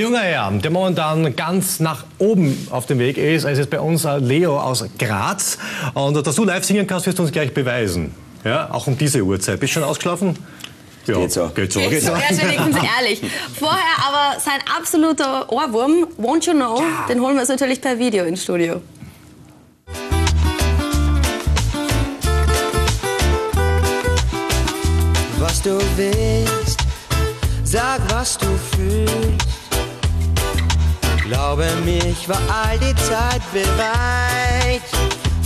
Junger Herr, der momentan ganz nach oben auf dem Weg ist, es ist bei uns Leo aus Graz. Und dass du live singen kannst, wirst du uns gleich beweisen. Ja, auch um diese Uhrzeit. Bist du schon ausgeschlafen? Ja, geht so. Geht so, geht so. Er ist wenigstens ehrlich. Vorher aber sein absoluter Ohrwurm, Won't You Know, ja. den holen wir uns natürlich per Video ins Studio. Was du willst, sag was du fühlst Glaube mir, ich war all die Zeit bereit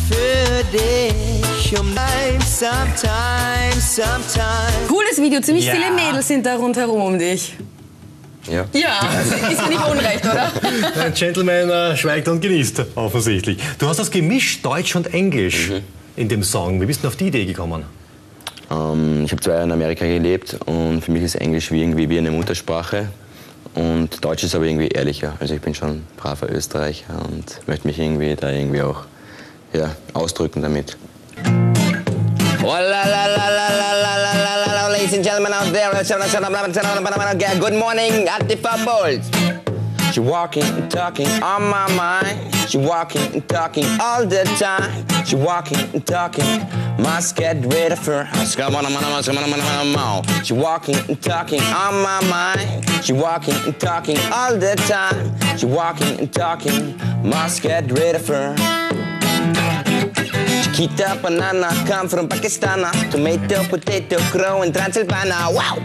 für dich um dein Sometimes, Sometimes. Cooles Video, ziemlich ja. viele Mädels sind da rundherum um dich. Ja. Ja, ist ja nicht unrecht, oder? Ein Gentleman äh, schweigt und genießt, offensichtlich. Du hast das gemischt, Deutsch und Englisch, mhm. in dem Song. Wie bist du auf die Idee gekommen? Ähm, ich habe zwei Jahre in Amerika gelebt und für mich ist Englisch wie irgendwie wie eine Muttersprache. Und Deutsch ist aber irgendwie ehrlicher. Also ich bin schon braver Österreicher und möchte mich irgendwie da irgendwie auch ja, ausdrücken damit. Ladies and gentlemen out there, good morning, Artifabolt. She walking and talking on my mind. She walking and talking all the time. She walking and talking. Must get rid of her. She walking and talking on my mind. She walking and talking all the time. She walking and talking. Must get rid of her. Chiquita banana come from Pakistan. Uh, tomato, potato, grow in Transylvania. Wow!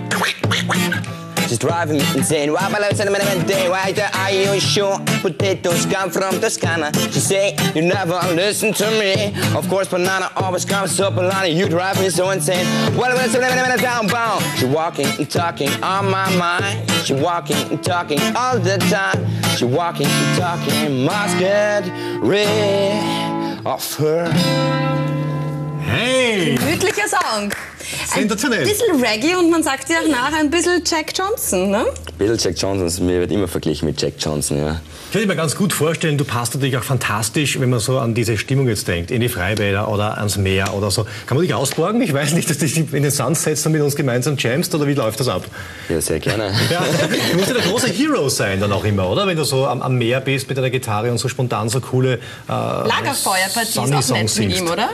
Just driving me insane. Why below sentiment day? Why are you sure potatoes come from Toscana? She say you never listen to me. Of course, banana always comes up a lot. You drive me so insane. Why, Well, well, so minute down bound. She walking and talking on my mind. She walking and talking all the time. She walking and talking. Must get rid of her. Hey! Gemütlicher Song. Sensationell. Ein bisschen Reggae und man sagt ja auch nachher ein bisschen Jack Johnson, ne? Ein bisschen Jack Johnson, mir wird immer verglichen mit Jack Johnson, ja. Ich kann mir ganz gut vorstellen, du passt natürlich auch fantastisch, wenn man so an diese Stimmung jetzt denkt, in die Freibäder oder ans Meer oder so. Kann man dich ausborgen? Ich weiß nicht, dass du dich in den Sand setzt und mit uns gemeinsam jamst oder wie läuft das ab? Ja, sehr gerne. Ja, du musst ja der große Hero sein dann auch immer, oder? Wenn du so am, am Meer bist mit deiner Gitarre und so spontan so coole äh, Lagerfeuerpartie ist auch nett mit ihm, oder?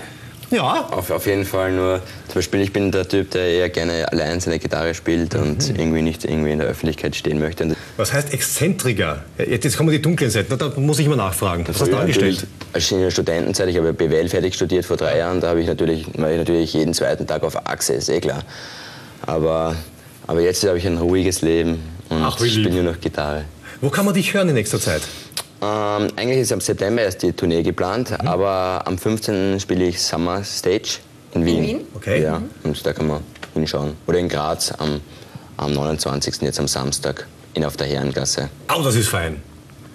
Ja. Auf, auf jeden Fall nur, zum Beispiel ich bin der Typ, der eher gerne allein seine Gitarre spielt mhm. und irgendwie nicht irgendwie in der Öffentlichkeit stehen möchte. Was heißt Exzentriker? Jetzt kommen die dunklen Seiten, da muss ich immer nachfragen. Was hast du angestellt? Als in der Studentenzeit, ich habe BWL fertig studiert vor drei Jahren, da habe ich natürlich, war ich natürlich jeden zweiten Tag auf Achse, ist eh klar. Aber, aber jetzt habe ich ein ruhiges Leben und Ach, spiele nur noch Gitarre. Wo kann man dich hören in nächster Zeit? Ähm, eigentlich ist am September erst die Tournee geplant, mhm. aber am 15. spiele ich Summer Stage in Wien. In Wien? Okay. Ja, und da kann man hinschauen. Oder in Graz am, am 29. jetzt am Samstag in auf der Herrengasse. Oh, das ist fein.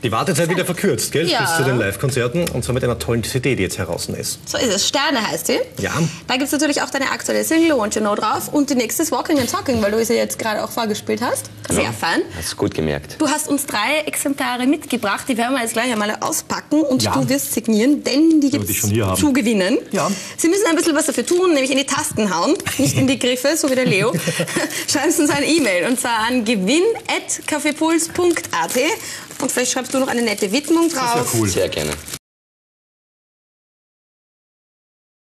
Die Wartezeit wieder verkürzt, gell? Ja. Bis zu den Live-Konzerten und zwar mit einer tollen CD, die jetzt heraus ist. So ist es. Sterne heißt sie. Ja. Da gibt es natürlich auch deine aktuelle Single Won't You Know drauf und die nächste ist Walking and Talking, weil du sie jetzt gerade auch vorgespielt hast. Sehr ja. fein. Hast gut gemerkt. Du hast uns drei Exemplare mitgebracht, die werden wir jetzt gleich einmal auspacken und ja. du wirst signieren, denn die gibt es zu gewinnen. Ja. Sie müssen ein bisschen was dafür tun, nämlich in die Tasten hauen, nicht in die Griffe, so wie der Leo. Schreiben Sie uns eine E-Mail und zwar an gewinn.kaffeepuls.at und vielleicht schreibst du noch eine nette Widmung drauf. Das cool. Sehr gerne.